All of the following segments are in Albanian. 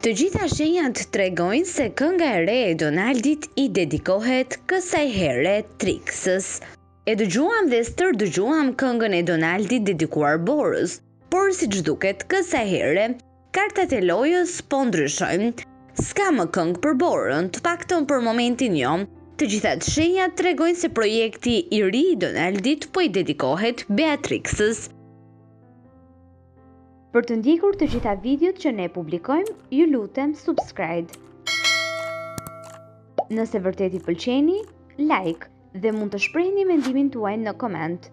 Të gjitha shenjat tregojnë se kënga e re e Donaldit i dedikohet kësaj here Trixës. E dëgjuam dhe stërdëgjuam këngën e Donaldit dedikuar Borës, por siç duket kësaj here Kartat e lojës po ndryshojnë. S'ka më këngë për Borën, të paktën për momentin jo. Të gjitha shenjat tregojnë se projekti i ri i Donaldit po i dedikohet Beatrixës. Për të ndjekur të gjitha videot që ne publikojmë, ju lutem subscribe. Nëse vërtet i pëlqeni, like. dhe mund të shprehni mendimin tuaj në koment.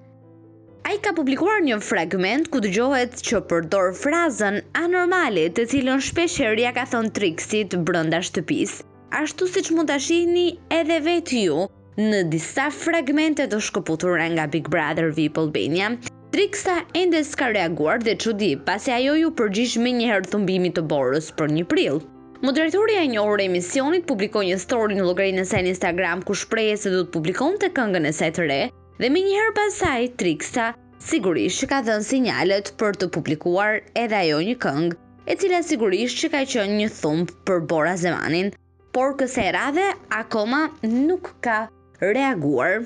Ai ka publikuar një fragment ku dëgjohet që përdor frazën anormale, të cilën shpeshherë ia ka thënë Trixit brenda shtëpisë. Ashtu siç mund ta shihni edhe vetë ju në disa fragmente të shkëputura nga Big Brother VIP Albania, Trixa ende s'ka reaguar dhe çudi, pasi ajo iu përgjigj menjëherë thumbimit të Borës për një prill. Moderatorja e njohur e emisionit publikoi një story në llogarinë e saj në Instagram ku shprehej se do të publikonte këngën e saj të re dhe menjëherë pas saj, Triksa, sigurisht që ka dhënë sinjalet për të publikuar edhe ajo një këngë, e cila sigurisht që ka qenë një thumb për Bora Zemanin, por kësaj radhe akoma nuk ka reaguar.